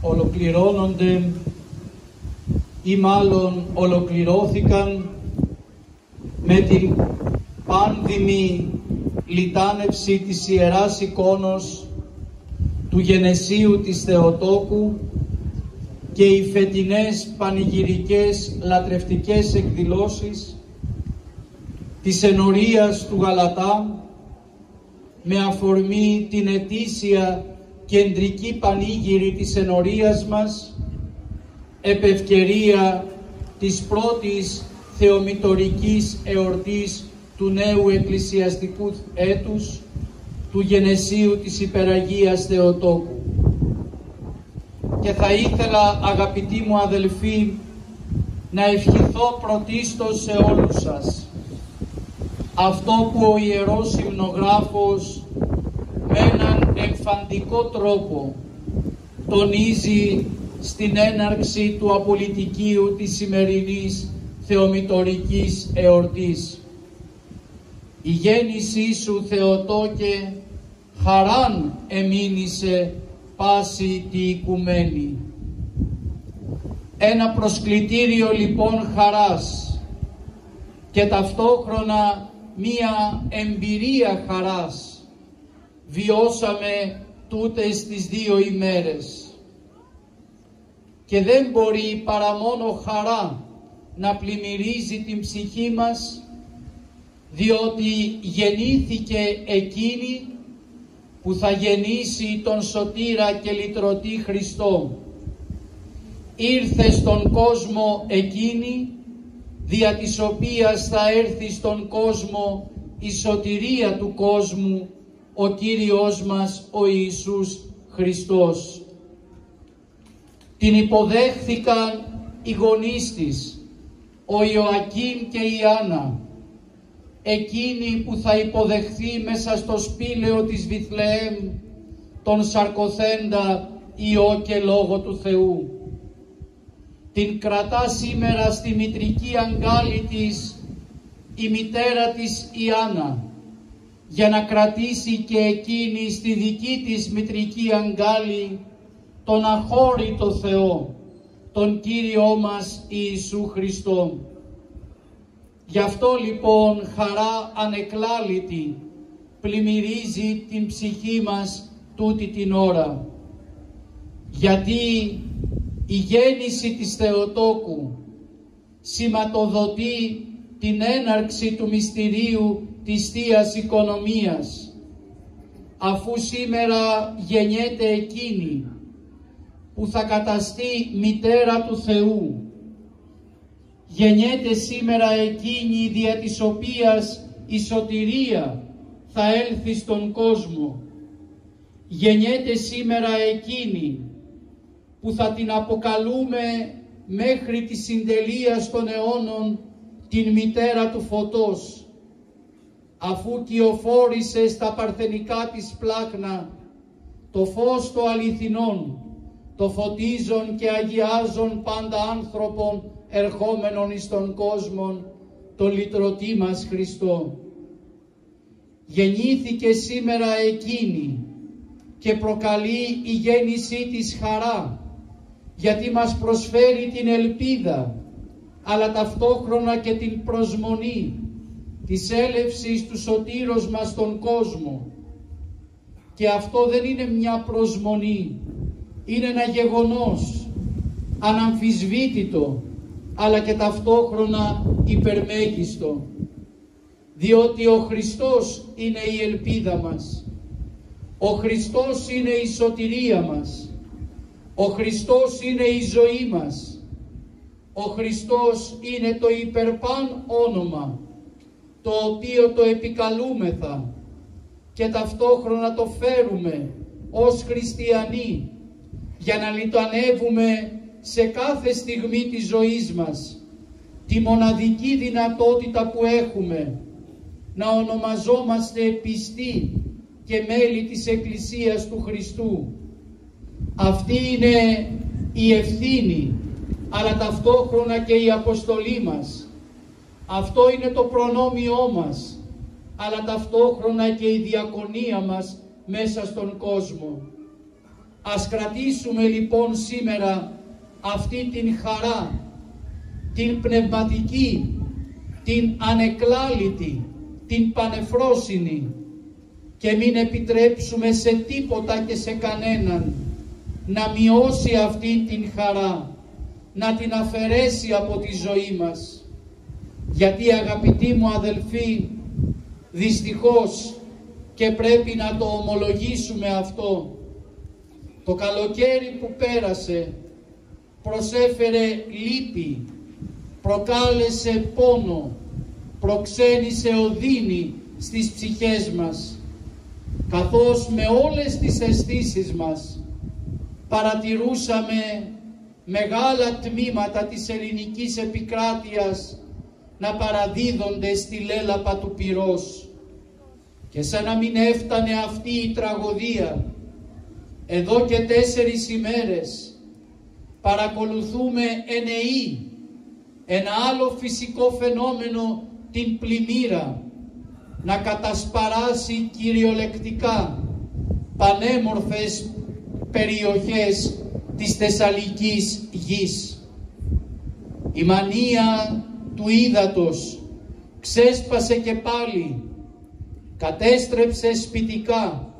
ολοκληρώνονται ή μάλλον ολοκληρώθηκαν με την πάνδημη λιτάνευση της Ιεράς Εικόνος του Γενεσίου της Θεοτόκου και οι φετινές πανηγυρικές λατρευτικές εκδηλώσεις της ενορίας του Γαλατά με αφορμή την ετήσια κεντρική πανήγυρη της ενορίας μας επευκαιρία της πρώτης θεομητορικής εορτής του νέου εκκλησιαστικού έτους του γενεσίου της Υπεραγίας Θεοτόκου. Και θα ήθελα αγαπητοί μου αδελφοί να ευχηθώ πρωτίστως σε όλους σας αυτό που ο Ιερός Υμνογράφος με έναν εμφαντικό τρόπο τονίζει στην έναρξη του απολυτικίου της σημερινής θεομητορικής εορτής. Η γέννησή σου Θεοτόκε χαράν εμείνησε πάση τη οικουμένη. Ένα προσκλητήριο λοιπόν χαράς και ταυτόχρονα μία εμπειρία χαράς βιώσαμε τούτες τις δύο ημέρες και δεν μπορεί παρά μόνο χαρά να πλημμυρίζει την ψυχή μας διότι γεννήθηκε εκείνη που θα γεννήσει τον Σωτήρα και Λυτρωτή Χριστό. Ήρθε στον κόσμο εκείνη δια της οποίας θα έρθει στον κόσμο η σωτηρία του κόσμου ο Κύριος μας ο Ιησούς Χριστός. Την υποδέχθηκαν οι γονείς της, ο Ιωακήμ και η Άννα, εκείνη που θα υποδεχθεί μέσα στο σπήλαιο της Βιθλεέμ τον σαρκοθέντα Υιό και Λόγο του Θεού. Την κρατά σήμερα στη μητρική αγκάλη της η μητέρα της Ιάννα για να κρατήσει και εκείνη στη δική της μητρική αγκάλη τον αχώρητο Θεό, τον Κύριό μας Ιησού Χριστό. Γι' αυτό λοιπόν χαρά ανεκλάλητη πλημμυρίζει την ψυχή μας τούτη την ώρα. Γιατί η γέννηση της Θεοτόκου σηματοδοτεί την έναρξη του μυστηρίου της Θείας Οικονομίας αφού σήμερα γεννιέται εκείνη που θα καταστεί μητέρα του Θεού. Γεννιέται σήμερα εκείνη δια της οποίας η σωτηρία θα έλθει στον κόσμο. Γεννιέται σήμερα εκείνη που θα την αποκαλούμε μέχρι τη συντελεία των αιώνων την μητέρα του φωτός αφού κυοφόρησε στα παρθενικά της πλάχνα το φως το αληθινών το φωτίζον και αγιάζον πάντα άνθρωπον ερχόμενων εις τον κόσμο, το λυτρωτή μας Χριστό. Γεννήθηκε σήμερα εκείνη και προκαλεί η γέννησή της χαρά, γιατί μας προσφέρει την ελπίδα, αλλά ταυτόχρονα και την προσμονή της έλευσης του σωτήρος μας στον κόσμο. Και αυτό δεν είναι μια προσμονή, είναι ένα γεγονός αναμφισβήτητο αλλά και ταυτόχρονα υπερμέγιστο. Διότι ο Χριστός είναι η ελπίδα μας. Ο Χριστός είναι η σωτηρία μας. Ο Χριστός είναι η ζωή μας ο Χριστός είναι το υπερπάν όνομα το οποίο το επικαλούμεθα και ταυτόχρονα το φέρουμε ως χριστιανοί για να λιτανεύουμε σε κάθε στιγμή της ζωής μας τη μοναδική δυνατότητα που έχουμε να ονομαζόμαστε πιστοί και μέλη της Εκκλησίας του Χριστού. Αυτή είναι η ευθύνη αλλά ταυτόχρονα και η αποστολή μας. Αυτό είναι το προνόμιό μας αλλά ταυτόχρονα και η διακονία μας μέσα στον κόσμο. Ας κρατήσουμε λοιπόν σήμερα αυτή την χαρά, την πνευματική, την ανεκλάλητη, την πανεφρόσινη και μην επιτρέψουμε σε τίποτα και σε κανέναν να μειώσει αυτή την χαρά, να την αφαιρέσει από τη ζωή μας. Γιατί αγαπητοί μου αδελφοί, δυστυχώς και πρέπει να το ομολογήσουμε αυτό, το καλοκαίρι που πέρασε προσέφερε λύπη, προκάλεσε πόνο, προξένησε οδύνη στις ψυχές μας, καθώς με όλες τις αισθήσεις μας παρατηρούσαμε μεγάλα τμήματα της ελληνικής επικράτειας να παραδίδονται στη λέλαπα του πυρός. Και σαν να μην έφτανε αυτή η τραγωδία εδώ και τέσσερις ημέρες παρακολουθούμε ενεή ένα άλλο φυσικό φαινόμενο την πλημμύρα να κατασπαράσει κυριολεκτικά πανέμορφες περιοχές της Θεσσαλικής γης. Η μανία του ύδατος ξέσπασε και πάλι, κατέστρεψε σπιτικά,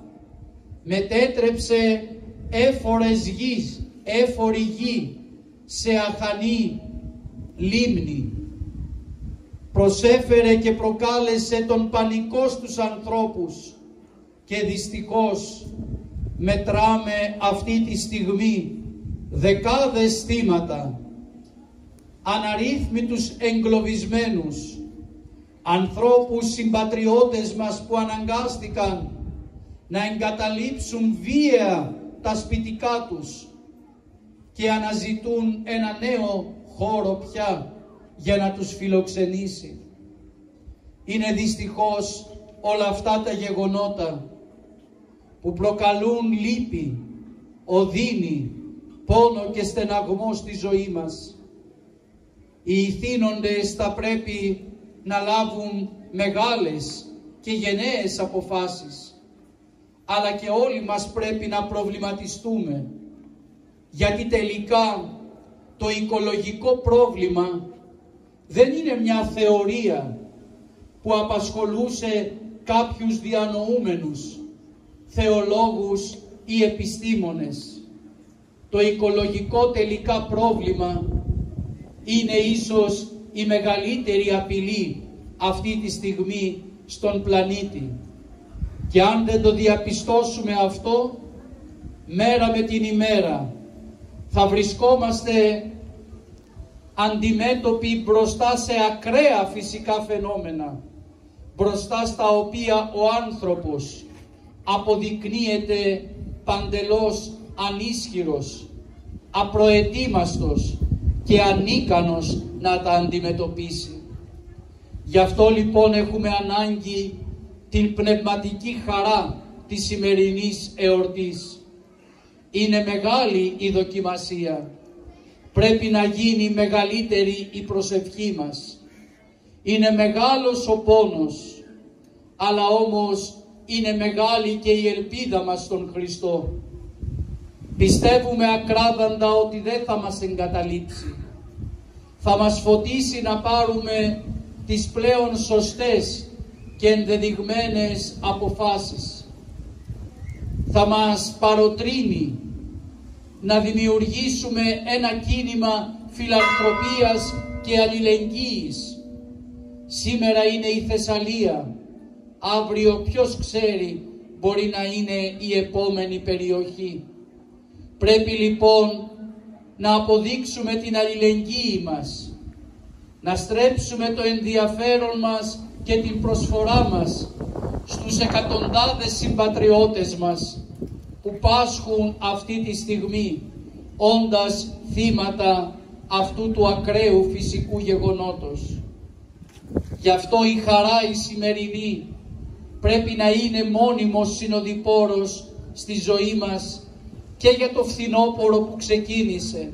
μετέτρεψε έφορες γης, έφορη γη σε αχανή λίμνη. Προσέφερε και προκάλεσε τον πανικό στους ανθρώπους και δυστυχώς μετράμε αυτή τη στιγμή δεκάδες θύματα, αναρρύθμιτους εγκλωβισμένους, ανθρώπους συμπατριώτες μας που αναγκάστηκαν να εγκαταλείψουν βία τα σπιτικά τους και αναζητούν ένα νέο χώρο πια για να τους φιλοξενήσει. Είναι δυστυχώς όλα αυτά τα γεγονότα που προκαλούν λύπη, οδύνη, πόνο και στεναγμό στη ζωή μας. Οι ηθήνοντες θα πρέπει να λάβουν μεγάλες και γενναίες αποφάσεις, αλλά και όλοι μας πρέπει να προβληματιστούμε, γιατί τελικά το οικολογικό πρόβλημα δεν είναι μια θεωρία που απασχολούσε κάποιους διανοούμενους, θεολόγους ή επιστήμονες το οικολογικό τελικά πρόβλημα είναι ίσως η μεγαλύτερη απειλή αυτή τη στιγμή στον πλανήτη. Και αν δεν το διαπιστώσουμε αυτό, μέρα με την ημέρα θα βρισκόμαστε αντιμέτωποι μπροστά σε ακραία φυσικά φαινόμενα, μπροστά στα οποία ο άνθρωπος αποδεικνύεται παντελώς ανίσχυρος, απροετοίμαστος και ανίκανος να τα αντιμετωπίσει. Γι' αυτό λοιπόν έχουμε ανάγκη την πνευματική χαρά της σημερινής εορτής. Είναι μεγάλη η δοκιμασία. Πρέπει να γίνει μεγαλύτερη η προσευχή μας. Είναι μεγάλος ο πόνος, αλλά όμως είναι μεγάλη και η ελπίδα μας στον Χριστό. Πιστεύουμε ακράδαντα ότι δεν θα μας εγκαταλείψει. Θα μας φωτίσει να πάρουμε τις πλέον σωστές και ενδεδειγμένες αποφάσεις. Θα μας παροτρύνει να δημιουργήσουμε ένα κίνημα φιλανθρωπίας και αλληλεγγύης. Σήμερα είναι η Θεσσαλία, αύριο ποιος ξέρει μπορεί να είναι η επόμενη περιοχή. Πρέπει λοιπόν να αποδείξουμε την αλληλεγγύη μας, να στρέψουμε το ενδιαφέρον μας και την προσφορά μας στους εκατοντάδες συμπατριώτες μας που πάσχουν αυτή τη στιγμή όντας θύματα αυτού του ακραίου φυσικού γεγονότος. Γι' αυτό η χαρά η σημερινή πρέπει να είναι μόνιμος συνοδοιπόρος στη ζωή μας και για το φθινόπωρο που ξεκίνησε,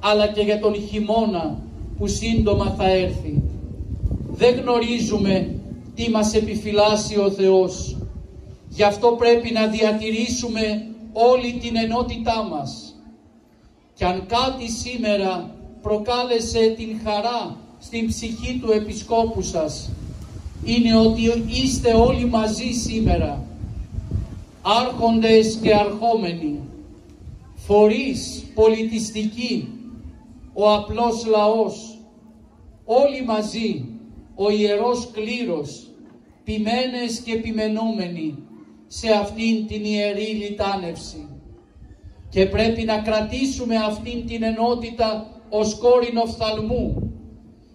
αλλά και για τον χειμώνα που σύντομα θα έρθει. Δεν γνωρίζουμε τι μας επιφυλάσσει ο Θεός. Γι' αυτό πρέπει να διατηρήσουμε όλη την ενότητά μας. Και αν κάτι σήμερα προκάλεσε την χαρά στην ψυχή του Επισκόπου σας, είναι ότι είστε όλοι μαζί σήμερα, άρχοντες και αρχόμενοι, φορείς πολιτιστικοί, ο απλός λαός, όλοι μαζί, ο Ιερός Κλήρος, ποιμένες και ποιμενόμενοι σε αυτήν την Ιερή Λιτάνευση. Και πρέπει να κρατήσουμε αυτήν την ενότητα ως κόρηνο φθαλμού,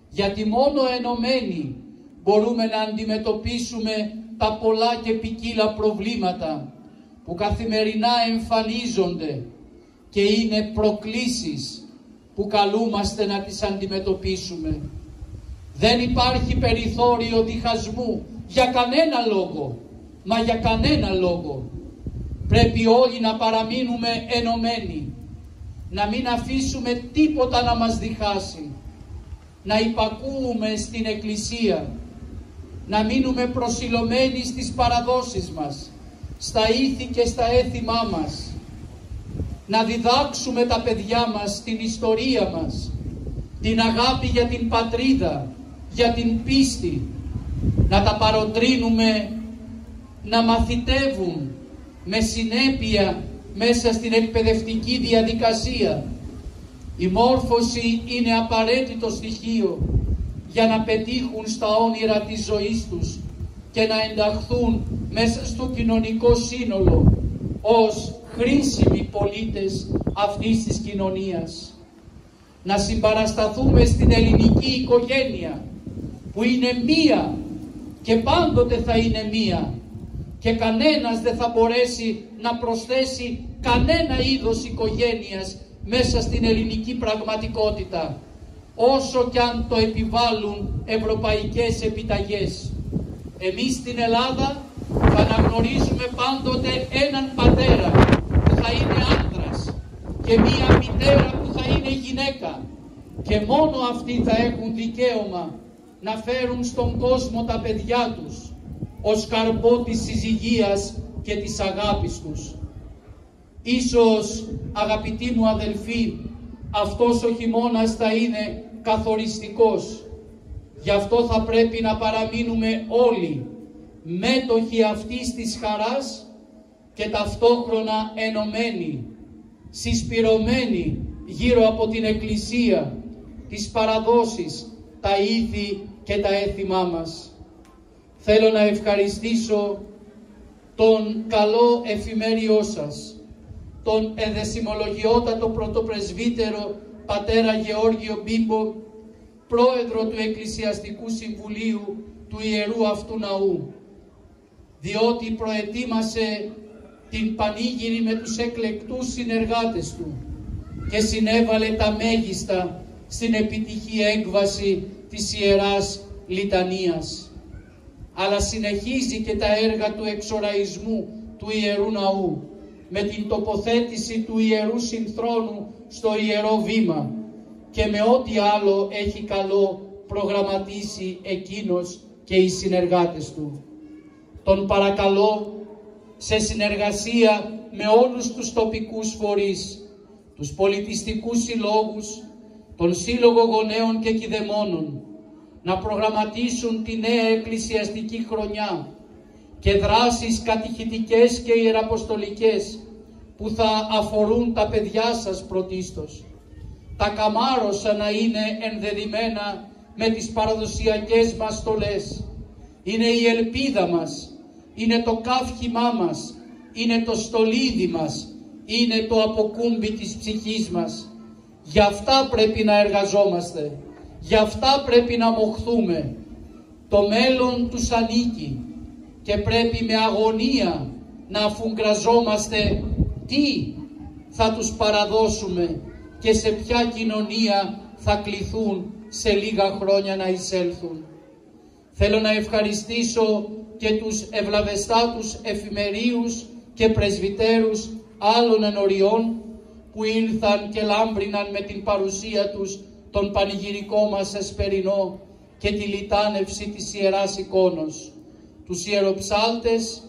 γιατί μόνο ενωμένοι μπορούμε να αντιμετωπίσουμε τα πολλά και ποικίλα προβλήματα που καθημερινά εμφανίζονται και είναι προκλήσεις που καλούμαστε να τις αντιμετωπίσουμε. Δεν υπάρχει περιθώριο διχασμού για κανένα λόγο, μα για κανένα λόγο. Πρέπει όλοι να παραμείνουμε ενωμένοι, να μην αφήσουμε τίποτα να μας διχάσει, να υπακούουμε στην Εκκλησία, να μείνουμε προσιλωμένοι στις παραδόσεις μας, στα ήθη και στα έθιμά μας, να διδάξουμε τα παιδιά μας την ιστορία μας, την αγάπη για την πατρίδα, για την πίστη, να τα παροτρύνουμε να μαθητεύουν με συνέπεια μέσα στην εκπαιδευτική διαδικασία. Η μόρφωση είναι απαραίτητο στοιχείο για να πετύχουν στα όνειρα της ζωής τους και να ενταχθούν μέσα στο κοινωνικό σύνολο ως χρήσιμοι πολίτες αυτής της κοινωνίας. Να συμπαρασταθούμε στην ελληνική οικογένεια που είναι μία και πάντοτε θα είναι μία και κανένας δεν θα μπορέσει να προσθέσει κανένα είδος οικογένειας μέσα στην ελληνική πραγματικότητα όσο κι αν το επιβάλλουν ευρωπαϊκές επιταγές. Εμείς στην Ελλάδα θα αναγνωρίζουμε πάντοτε έναν πατέρα που θα είναι άντρας και μία μητέρα που θα είναι γυναίκα και μόνο αυτοί θα έχουν δικαίωμα να φέρουν στον κόσμο τα παιδιά τους ως καρπό της συζυγίας και της αγάπης τους. Ίσως αγαπητοί μου αδελφοί αυτός ο χειμώνας θα είναι καθοριστικός. Γι' αυτό θα πρέπει να παραμείνουμε όλοι μέτοχοι αυτής της χαράς και ταυτόχρονα ενωμένοι, συσπηρωμένοι γύρω από την Εκκλησία, τις παραδόσεις, τα ήθη και τα έθιμά μας. Θέλω να ευχαριστήσω τον καλό εφημέριό σας, τον εδεσιμολογιότατο πρωτοπρεσβύτερο πατέρα Γεώργιο Μπίμπο, πρόεδρο του Εκκλησιαστικού Συμβουλίου του Ιερού Αυτού Ναού, διότι προετοίμασε την πανήγυρη με τους εκλεκτούς συνεργάτες του και συνέβαλε τα μέγιστα στην επιτυχή έκβαση της Ιεράς Λιτανίας. Αλλά συνεχίζει και τα έργα του εξοραϊσμού του Ιερού Ναού με την τοποθέτηση του Ιερού Συνθρόνου στο Ιερό Βήμα και με ό,τι άλλο έχει καλό προγραμματίσει εκείνος και οι συνεργάτες του. Τον παρακαλώ σε συνεργασία με όλους τους τοπικούς φορείς, τους πολιτιστικούς συλλόγους, τον Σύλλογο Γονέων και Κιδεμόνων, να προγραμματίσουν τη νέα εκκλησιαστική χρονιά και δράσεις κατηχητικές και ιεραποστολικές που θα αφορούν τα παιδιά σας πρωτίστως. Τα καμάρωσα να είναι ενδεδειμένα με τις παραδοσιακές μας στολές. Είναι η ελπίδα μας, είναι το καύχημά μας, είναι το στολίδι μας, είναι το αποκούμπι της ψυχής μας. Γι' αυτά πρέπει να εργαζόμαστε, γι' αυτά πρέπει να μοχθούμε. Το μέλλον τους ανήκει και πρέπει με αγωνία να αφουγκραζόμαστε τι θα τους παραδώσουμε και σε ποια κοινωνία θα κληθούν σε λίγα χρόνια να εισέλθουν. Θέλω να ευχαριστήσω και τους ευλαβεστάτους εφημερίους και πρεσβυτέρους άλλων ενωριών που ήλθαν και λάμπριναν με την παρουσία τους τον πανηγυρικό μας εσπερινό και τη λιτάνευση της Ιεράς Εικόνος, τους ιεροψάλτες,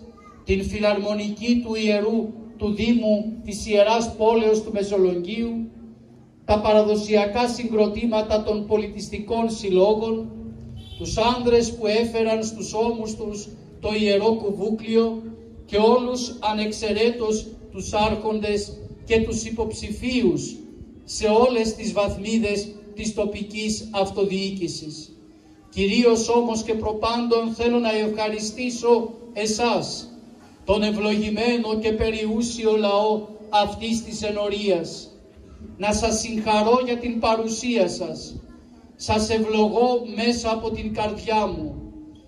την φιλαρμονική του Ιερού του Δήμου της Ιεράς Πόλεως του Μεσολογγίου, τα παραδοσιακά συγκροτήματα των πολιτιστικών συλλόγων, τους άνδρες που έφεραν στους ώμους τους το Ιερό Κουβούκλιο και όλους ανεξαιρέτως τους άρχοντες και τους υποψηφίους σε όλες τις βαθμίδες της τοπικής αυτοδιοίκησης. Κυρίως όμως και προπάντων θέλω να ευχαριστήσω εσάς, τον ευλογημένο και περιούσιο λαό αυτής της ενορίας. Να σας συγχαρώ για την παρουσία σας. Σας ευλογώ μέσα από την καρδιά μου.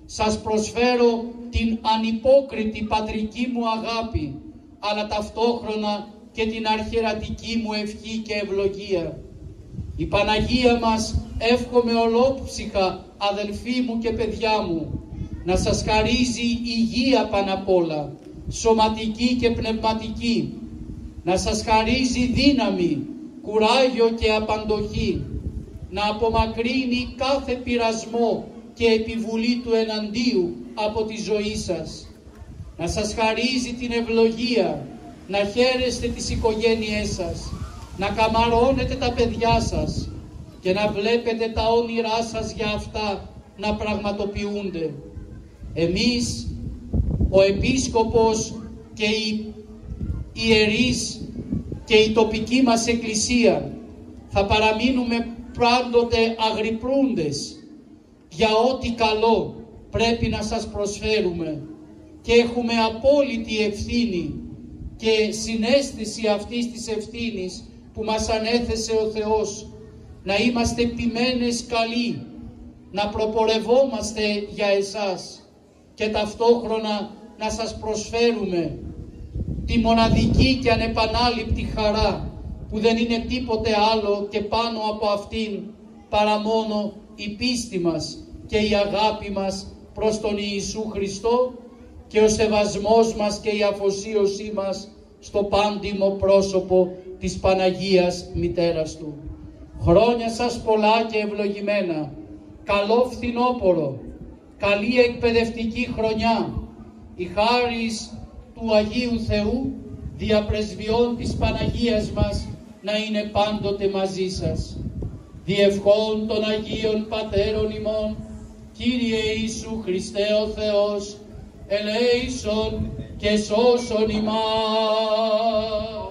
Σας προσφέρω την ανυπόκριτη πατρική μου αγάπη, αλλά ταυτόχρονα και την αρχαιρατική μου ευχή και ευλογία. Η Παναγία μας εύχομαι ολόψυχα αδελφοί μου και παιδιά μου να σας χαρίζει υγεία πάνω απ' όλα, σωματική και πνευματική, να σας χαρίζει δύναμη, κουράγιο και απαντοχή, να απομακρύνει κάθε πειρασμό και επιβουλή του εναντίου από τη ζωή σας, να σας χαρίζει την ευλογία, να χαίρεστε τις οικογένειές σας, να καμαρώνετε τα παιδιά σας και να βλέπετε τα όνειρά σας για αυτά να πραγματοποιούνται. Εμείς, ο Επίσκοπος και οι ιερείς και η τοπική μας Εκκλησία θα παραμείνουμε πάντοτε αγρυπρούντες για ό,τι καλό πρέπει να σας προσφέρουμε και έχουμε απόλυτη ευθύνη και συνέστηση αυτής της ευθύνης που μας ανέθεσε ο Θεός να είμαστε ποιμένες καλοί, να προπορευόμαστε για εσάς και ταυτόχρονα να σας προσφέρουμε τη μοναδική και ανεπανάληπτη χαρά που δεν είναι τίποτε άλλο και πάνω από αυτήν παρά μόνο η πίστη μας και η αγάπη μας προς τον Ιησού Χριστό και ο σεβασμός μας και η αφοσίωσή μας στο πάντιμο πρόσωπο της Παναγίας Μητέρας Του. Χρόνια σας πολλά και ευλογημένα, καλό φθινόπορο, καλή εκπαιδευτική χρονιά, η χάρις του Αγίου Θεού διαπρεσβειών της Παναγίας μας να είναι πάντοτε μαζί σας. Διευχών των Αγίων Πατέρων ημών, Κύριε Ιησού Χριστέ ο Θεός, ελέησον και σώσον ημάς.